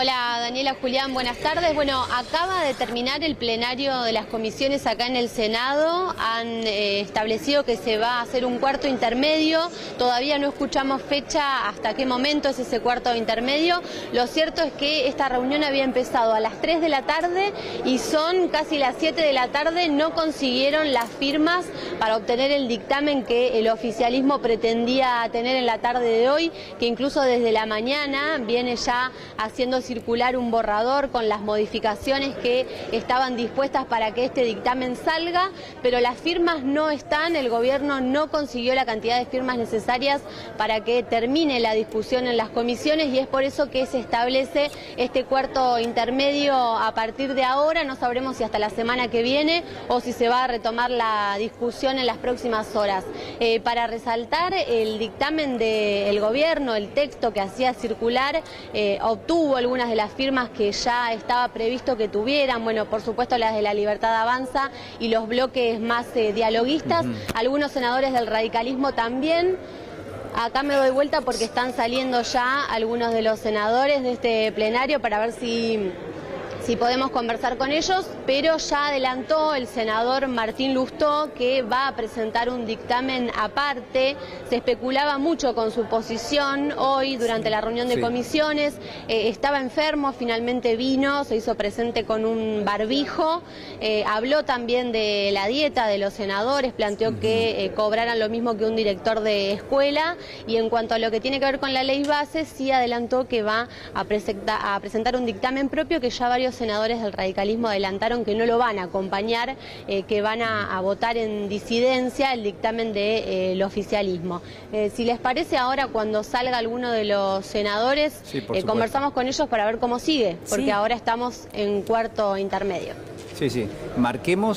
Hola Daniela Julián, buenas tardes. Bueno, acaba de terminar el plenario de las comisiones acá en el Senado. Han eh, establecido que se va a hacer un cuarto intermedio. Todavía no escuchamos fecha hasta qué momento es ese cuarto intermedio. Lo cierto es que esta reunión había empezado a las 3 de la tarde y son casi las 7 de la tarde. No consiguieron las firmas para obtener el dictamen que el oficialismo pretendía tener en la tarde de hoy, que incluso desde la mañana viene ya haciendo circular un borrador con las modificaciones que estaban dispuestas para que este dictamen salga, pero las firmas no están, el gobierno no consiguió la cantidad de firmas necesarias para que termine la discusión en las comisiones y es por eso que se establece este cuarto intermedio a partir de ahora, no sabremos si hasta la semana que viene o si se va a retomar la discusión en las próximas horas. Eh, para resaltar el dictamen del gobierno, el texto que hacía circular, eh, obtuvo el algunas de las firmas que ya estaba previsto que tuvieran, bueno, por supuesto las de la Libertad Avanza y los bloques más eh, dialoguistas, algunos senadores del radicalismo también. Acá me doy vuelta porque están saliendo ya algunos de los senadores de este plenario para ver si si podemos conversar con ellos, pero ya adelantó el senador Martín Lustó que va a presentar un dictamen aparte. Se especulaba mucho con su posición hoy durante la reunión de comisiones. Eh, estaba enfermo, finalmente vino, se hizo presente con un barbijo. Eh, habló también de la dieta de los senadores, planteó que eh, cobraran lo mismo que un director de escuela. Y en cuanto a lo que tiene que ver con la ley base, sí adelantó que va a, a presentar un dictamen propio que ya varios senadores del radicalismo adelantaron que no lo van a acompañar, eh, que van a, votar en disidencia el dictamen del de, oficialismo. Eh, si les parece, ahora cuando salga alguno de los senadores, eh, conversamos con ellos para ver cómo sigue, porque ahora estamos en cuarto intermedio. Sí, sí. Marquemos